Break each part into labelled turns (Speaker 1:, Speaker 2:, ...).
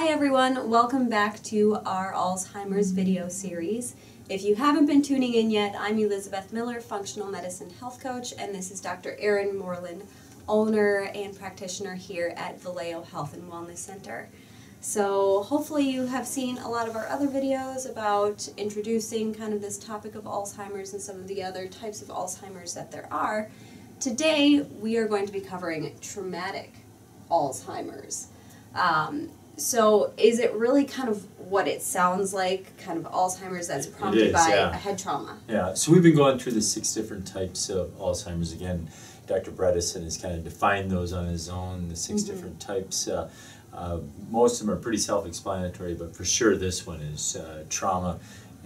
Speaker 1: Hi everyone, welcome back to our Alzheimer's video series. If you haven't been tuning in yet, I'm Elizabeth Miller, Functional Medicine Health Coach, and this is Dr. Aaron Morland, owner and practitioner here at Valeo Health and Wellness Center. So hopefully you have seen a lot of our other videos about introducing kind of this topic of Alzheimer's and some of the other types of Alzheimer's that there are. Today we are going to be covering traumatic Alzheimer's. Um, so is it really kind of what it sounds like, kind of Alzheimer's that's prompted
Speaker 2: is,
Speaker 1: by
Speaker 2: yeah.
Speaker 1: a head trauma?
Speaker 2: Yeah, so we've been going through the six different types of Alzheimer's. Again, Dr. Bredesen has kind of defined those on his own, the 6
Speaker 1: Mhm.
Speaker 2: different types. Uh, uh, most of them are pretty self-explanatory, but for sure this one is uh, trauma.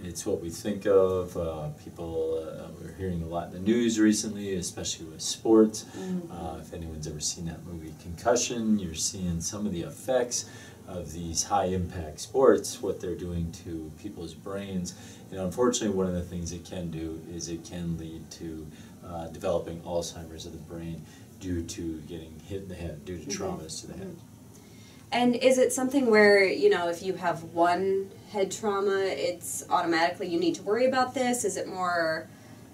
Speaker 2: It's what we think of. Uh, people, uh, we're hearing a lot in the news recently, especially with sports. Uh, if anyone's ever seen that movie Concussion, you're seeing some of the effects of these high impact sports, what they're doing to people's brains. And unfortunately, one of the things it can do is it can lead to uh, developing Alzheimer's of the brain due to getting hit in the head, due to
Speaker 1: Mhm.
Speaker 2: traumas to the head.
Speaker 1: And is it something where, you know, if you have one head trauma, it's automatically you need to worry about this? Is it more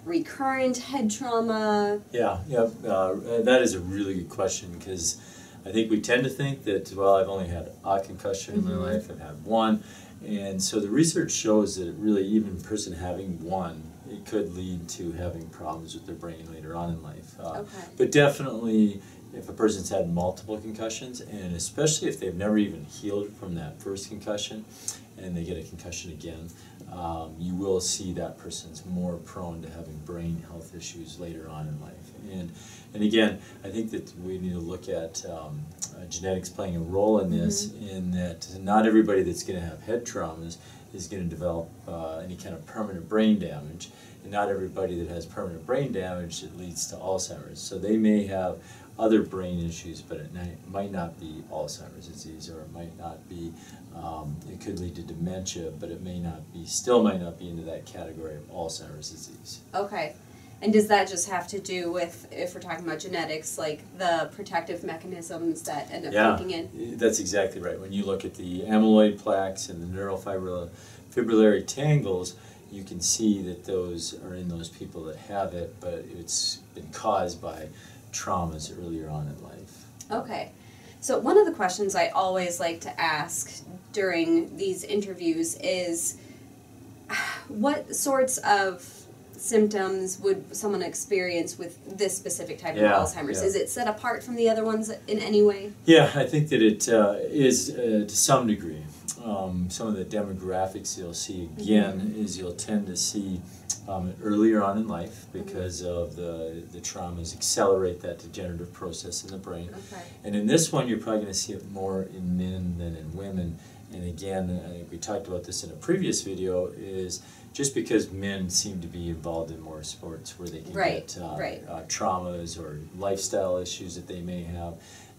Speaker 1: recurrent head trauma?
Speaker 2: Yeah, yeah, uh, that is a really good question because I think we tend to think that, well, I've only had a concussion in
Speaker 1: Mhm.
Speaker 2: my life, I've had one. And so the research shows that really, even a person having one, it could lead to having problems with their brain later on in life. Uh,
Speaker 1: Okay.
Speaker 2: But definitely, if a person's had multiple concussions, and especially if they've never even healed from that first concussion, and they get a concussion again, um, you will see that person's more prone to having brain health issues later on in life. And and again, I think that we need to look at um, uh, genetics playing a role in this, in that not everybody that's going to have head traumas is going to develop uh, any kind of permanent brain damage, and not everybody that has permanent brain damage it leads to Alzheimer's. So they may have other brain issues, but it might not be Alzheimer's disease, or it might not be. Um, it could lead to dementia, but it may not be. Still, might not be into that category of Alzheimer's disease.
Speaker 1: Okay. And does that just have to do with, if we're talking about genetics, like the protective mechanisms that end up
Speaker 2: Yeah,
Speaker 1: kicking in?
Speaker 2: that's exactly right. When you look at the amyloid plaques and the neurofibrillary tangles, you can see that those are in those people that have it, but it's been caused by traumas earlier on in life.
Speaker 1: Okay. So one of the questions I always like to ask during these interviews is what sorts of symptoms would someone experience with this specific type
Speaker 2: Yeah,
Speaker 1: of Alzheimer's?
Speaker 2: yeah.
Speaker 1: Is it set apart from the other ones in any way?
Speaker 2: Yeah, I think that it uh, is uh, to some degree. Um, some of the demographics you'll see again is you'll tend to see um, earlier on in life because of the, the traumas accelerate that degenerative process in the brain.
Speaker 1: Okay.
Speaker 2: And in this one, you're probably going to see it more in men than in women. And again, I think we talked about this in a previous video, is just because men seem to be involved in more sports where they can
Speaker 1: Right,
Speaker 2: get uh,
Speaker 1: right.
Speaker 2: uh, traumas or lifestyle issues that they may have.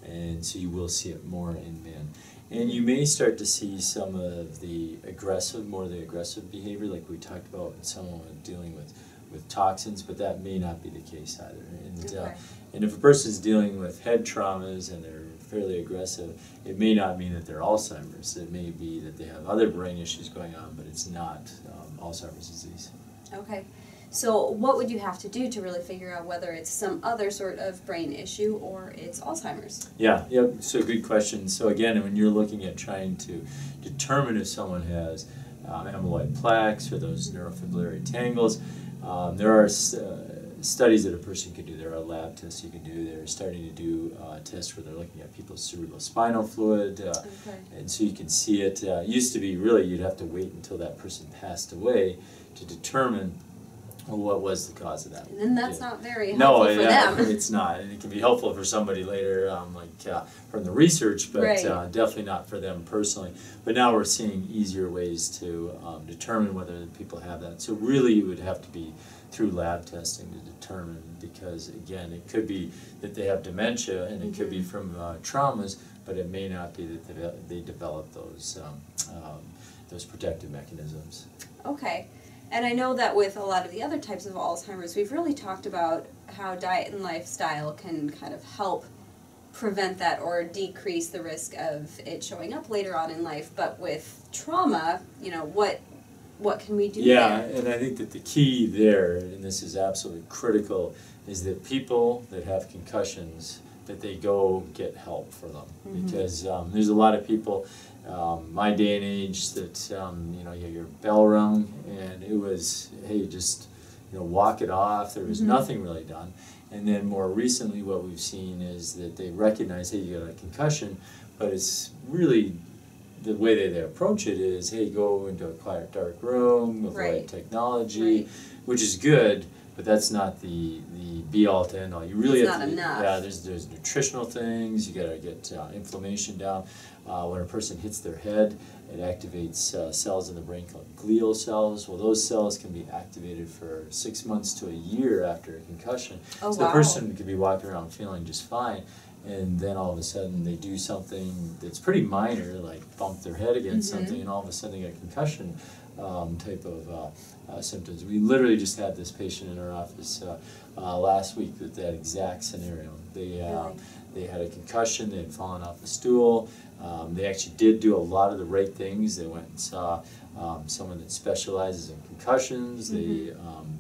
Speaker 2: And so you will see it more in men. And you may start to see some of the aggressive, more of the aggressive behavior, like we talked about in someone dealing with, with toxins, but that may not be the case either. And, uh, and if a person's dealing with head traumas and they're fairly aggressive, it may not mean that they're Alzheimer's. It may be that they have other brain issues going on, but it's not um, Alzheimer's disease.
Speaker 1: Okay. So what would you have to do to really figure out whether it's some other sort of brain issue or it's Alzheimer's?
Speaker 2: Yeah, yep. So good question. So again, when you're looking at trying to determine if someone has um, amyloid plaques or those neurofibrillary tangles, um, there are uh, studies that a person could do. There are lab tests you can do. They're starting to do uh, tests where they're looking at people's cerebrospinal fluid. Uh,
Speaker 1: Okay.
Speaker 2: and so you can see it. Uh, used to be really you'd have to wait until that person passed away to determine what was the cause of that.
Speaker 1: And then that's
Speaker 2: Yeah.
Speaker 1: not very
Speaker 2: No,
Speaker 1: helpful for
Speaker 2: yeah,
Speaker 1: them.
Speaker 2: it's not, and it can be helpful for somebody later, um, like uh, from the research, but
Speaker 1: Right.
Speaker 2: uh, definitely not for them personally. But now we're seeing easier ways to um, determine whether people have that. So really, you would have to be through lab testing to determine, because again, it could be that they have dementia, and it could be
Speaker 1: Mhm.
Speaker 2: from uh, traumas, but it may not be that they, they develop those um, um, those protective mechanisms.
Speaker 1: Okay. And I know that with a lot of the other types of Alzheimer's, we've really talked about how diet and lifestyle can kind of help prevent that or decrease the risk of it showing up later on in life. But with trauma, you know, what what can we do
Speaker 2: Yeah,
Speaker 1: there?
Speaker 2: and I think that the key there, and this is absolutely critical, is that people that have concussions, that they go get help for them.
Speaker 1: Mhm.
Speaker 2: Because um, there's a lot of people, um, my day and age, that um, you know, you your bell rung, and it was, hey, just you know, walk it off. There was
Speaker 1: Mhm.
Speaker 2: nothing really done. And then more recently, what we've seen is that they recognize, hey, you got a concussion, but it's really the way that they approach it is, hey, go into a quiet, dark room, avoid
Speaker 1: Right.
Speaker 2: technology,
Speaker 1: Right.
Speaker 2: which is good, but that's not the, the be all to end all. You really
Speaker 1: It's
Speaker 2: have to, yeah. There's there's nutritional things. You got to get uh, inflammation down. Uh, when a person hits their head, it activates uh, cells in the brain called glial cells. Well, those cells can be activated for six months to a year after a concussion.
Speaker 1: Oh,
Speaker 2: so the person could be walking around feeling just fine, and then all of a sudden they do something that's pretty minor, like bump their head against
Speaker 1: Mhm.
Speaker 2: something, and all of a sudden they get concussion um, type of uh, uh, symptoms. We literally just had this patient in our office uh, uh, last week with that exact scenario. They uh,
Speaker 1: Really?
Speaker 2: they had a concussion. They had fallen off the stool. Um, they actually did do a lot of the right things. They went and saw um, someone that specializes in concussions. They um,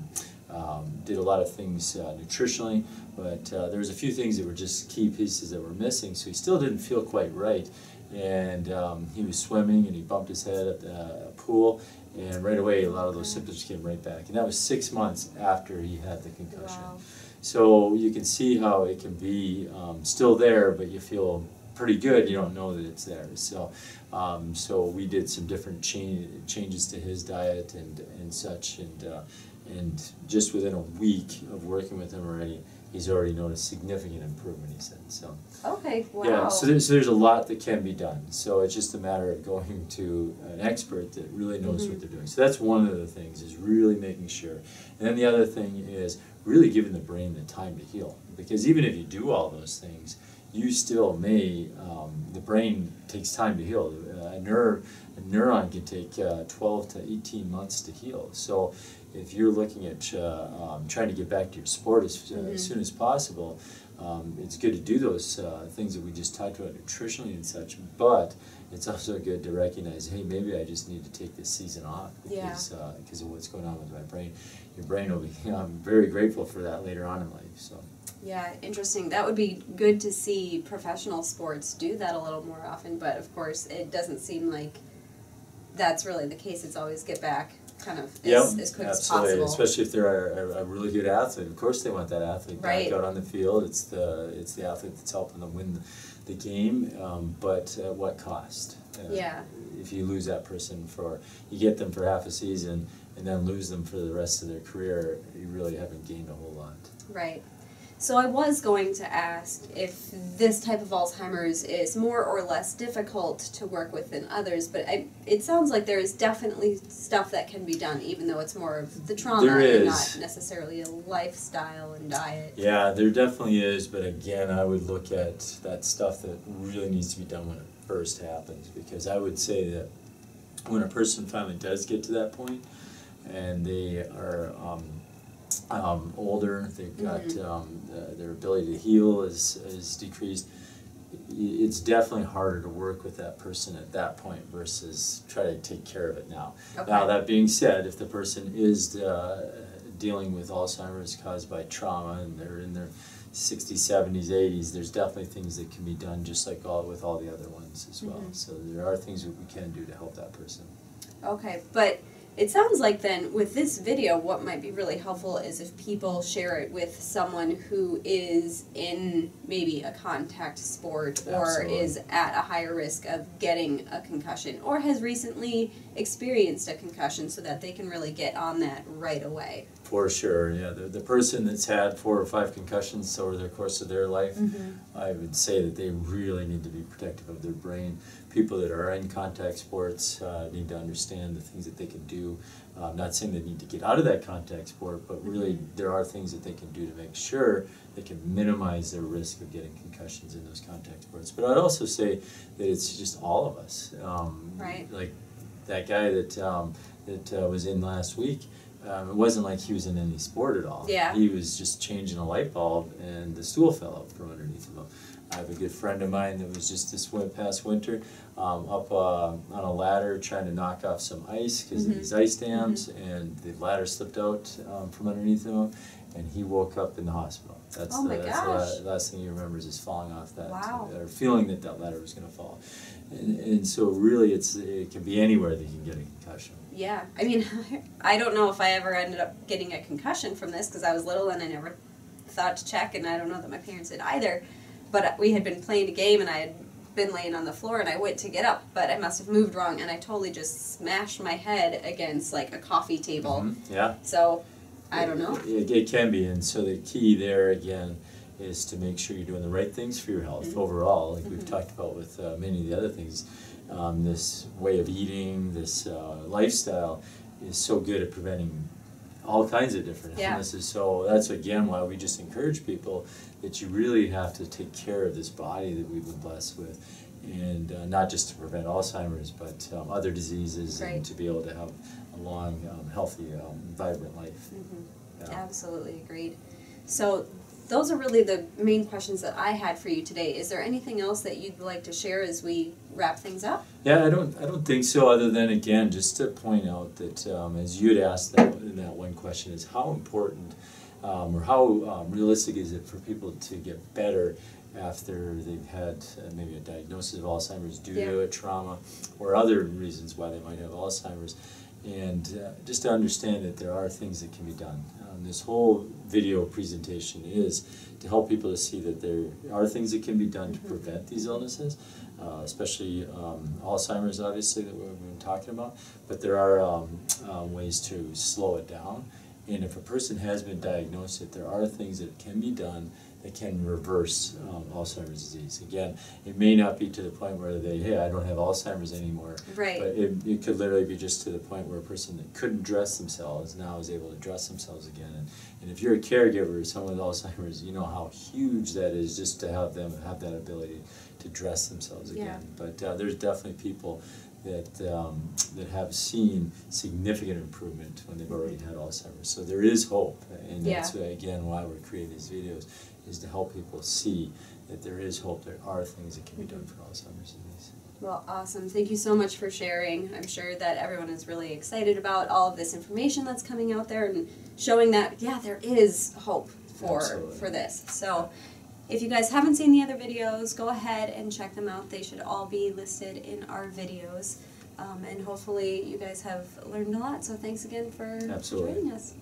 Speaker 2: um, did a lot of things uh, nutritionally, but uh, there was a few things that were just key pieces that were missing. So he still didn't feel quite right, and um, he was swimming and he bumped his head at the pool, and right away a lot of those symptoms came right back. And that was six months after he had the concussion.
Speaker 1: Wow.
Speaker 2: So you can see how it can be um, still there, but you feel pretty good. You don't know that it's there. So, um, so we did some different cha- changes to his diet and and such, and uh, and just within a week of working with him already, he's already noticed significant improvement. He said so.
Speaker 1: Okay, wow.
Speaker 2: Yeah, so there's, so there's a lot that can be done. So it's just a matter of going to an expert that really knows
Speaker 1: Mhm.
Speaker 2: what they're doing. So that's one of the things is really making sure. And then the other thing is really giving the brain the time to heal. Because even if you do all those things, you still may, um, the brain takes time to heal. A, nerve, a neuron can take uh, 12 to 18 months to heal. So if you're looking at uh, um, trying to get back to your sport as, uh,
Speaker 1: Mhm.
Speaker 2: as soon as possible, um, it's good to do those uh, things that we just talked about nutritionally and such, but it's also good to recognize, hey, maybe I just need to take this season off
Speaker 1: Yeah.
Speaker 2: because uh, because of what's going on with my brain. Your brain will be. I'm very grateful for that later on in life. So
Speaker 1: Yeah, interesting. That would be good to see professional sports do that a little more often, but of course, it doesn't seem like that's really the case. It's always get back kind of as,
Speaker 2: Yep,
Speaker 1: as quick as
Speaker 2: absolutely.
Speaker 1: possible.
Speaker 2: Especially if they're a, a really good athlete. Of course, they want that athlete
Speaker 1: Right.
Speaker 2: back out on the field. It's the it's the athlete that's helping them win the game, um, but at what cost? Uh,
Speaker 1: Yeah.
Speaker 2: If you lose that person for you get them for half a season and then lose them for the rest of their career, you really haven't gained a whole lot.
Speaker 1: Right. So I was going to ask if this type of Alzheimer's is more or less difficult to work with than others, but I, it sounds like there is definitely stuff that can be done, even though it's more of the trauma
Speaker 2: There
Speaker 1: and not necessarily a lifestyle and diet.
Speaker 2: Yeah, there definitely is, but again, I would look at that stuff that really needs to be done when it first happens, because I would say that when a person finally does get to that point, and they are um, um, older, they've got
Speaker 1: Mhm.
Speaker 2: um, uh, their ability to heal is is decreased. It's definitely harder to work with that person at that point versus try to take care of it now.
Speaker 1: Okay.
Speaker 2: Now, that being said, if the person is uh, dealing with Alzheimer's caused by trauma and they're in their 60s, 70s, 80s, there's definitely things that can be done just like all with all the other ones as well.
Speaker 1: Mhm.
Speaker 2: So there are things that we can do to help that person.
Speaker 1: Okay, but it sounds like then with this video, what might be really helpful is if people share it with someone who is in maybe a contact sport or
Speaker 2: Absolutely.
Speaker 1: is at a higher risk of getting a concussion or has recently experienced a concussion so that they can really get on that right away.
Speaker 2: For sure, yeah. The, the person that's had four or five concussions over the course of their life, I would say that they really need to be protective of their brain. People that are in contact sports uh, need to understand the things that they can do. Uh, I'm not saying they need to get out of that contact sport, but really there are things that they can do to make sure they can minimize their risk of getting concussions in those contact sports. But I'd also say that it's just all of us. Um,
Speaker 1: Right.
Speaker 2: Like that guy that um, that uh, was in last week. Um, it wasn't like he was in any sport at all.
Speaker 1: Yeah.
Speaker 2: He was just changing a light bulb, and the stool fell out from underneath him. I have a good friend of mine that was just this past winter um, up uh, on a ladder trying to knock off some ice because
Speaker 1: Mhm.
Speaker 2: of these ice dams, and the ladder slipped out um, from underneath him, and he woke up in the hospital. That's
Speaker 1: Oh
Speaker 2: the, that's the last thing he remembers is falling off that,
Speaker 1: Wow.
Speaker 2: or feeling that that ladder was going to fall. And, and so really, it's it can be anywhere that you can get a concussion.
Speaker 1: Yeah, I mean, I don't know if I ever ended up getting a concussion from this because I was little and I never thought to check, and I don't know that my parents did either. But we had been playing a game and I had been laying on the floor and I went to get up, but I must have moved wrong and I totally just smashed my head against like a coffee table.
Speaker 2: Mhm, Yeah.
Speaker 1: So I don't know.
Speaker 2: It, it can be, and so the key there again is to make sure you're doing the right things for your health
Speaker 1: Mhm.
Speaker 2: overall, like we've
Speaker 1: Mhm.
Speaker 2: talked about with uh, many of the other things. Um, this way of eating, this uh, lifestyle, is so good at preventing all kinds of different
Speaker 1: Yeah.
Speaker 2: illnesses. So that's again why we just encourage people that you really have to take care of this body that we've been blessed with. And uh, not just to prevent Alzheimer's, but um, other diseases,
Speaker 1: Right.
Speaker 2: and to be able to have a long, um, healthy, um, vibrant life.
Speaker 1: Mhm.
Speaker 2: Yeah.
Speaker 1: Absolutely agreed. So those are really the main questions that I had for you today. Is there anything else that you'd like to share as we wrap things up?
Speaker 2: Yeah, I don't, I don't think so, other than, again, just to point out that, um, as you had asked that, in that one question, is how important, um, or how um, realistic is it for people to get better after they've had uh, maybe a diagnosis of Alzheimer's due to a trauma, or other reasons why they might have Alzheimer's, and uh, just to understand that there are things that can be done. Um, this whole video presentation is to help people to see that there are things that can be done to
Speaker 1: Mhm.
Speaker 2: prevent these illnesses, uh, especially um, Alzheimer's, obviously, that we've been talking about. But there are um, um, ways to slow it down. And if a person has been diagnosed, that there are things that can be done that can reverse um, Alzheimer's disease. Again, it may not be to the point where they, hey, I don't have Alzheimer's anymore.
Speaker 1: Right.
Speaker 2: But it, it could literally be just to the point where a person that couldn't dress themselves now is able to dress themselves again. And, and if you're a caregiver of someone with Alzheimer's, you know how huge that is just to have them have that ability to dress themselves
Speaker 1: Yeah.
Speaker 2: again. But uh, there's definitely people that um, that have seen significant improvement when they've already had Alzheimer's. So there is hope, and that's
Speaker 1: Yeah.
Speaker 2: uh, again why we're creating these videos is to help people see that there is hope. There are things that can be done for Alzheimer's disease.
Speaker 1: Well, awesome. Thank you so much for sharing. I'm sure that everyone is really excited about all of this information that's coming out there and showing that yeah, there is hope for
Speaker 2: Absolutely.
Speaker 1: for this. So, if you guys haven't seen the other videos, go ahead and check them out. They should all be listed in our videos. Um, and hopefully you guys have learned a lot. So thanks again for
Speaker 2: Absolutely.
Speaker 1: joining us.